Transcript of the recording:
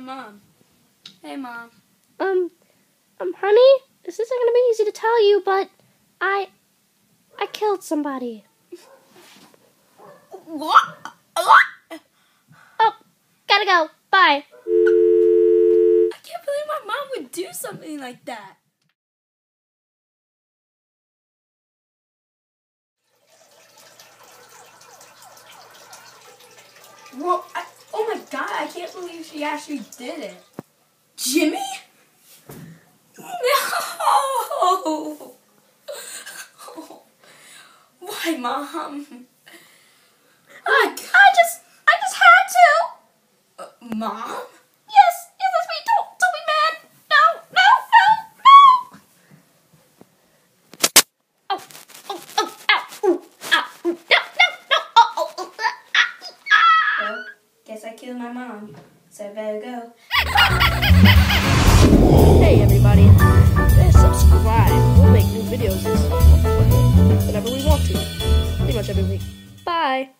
my mom. Hey, mom. Um, um, honey, this isn't gonna be easy to tell you, but I, I killed somebody. What? What? Oh, gotta go. Bye. I can't believe my mom would do something like that. Whoa, I, oh my god, I can't believe she actually did it. Jimmy? No! Why, Mom? I, I just, I just had to. Uh, Mom? Guess I killed my mom, so I better go. hey everybody, please subscribe. We'll make new videos whenever we want to. Pretty much every week. Bye!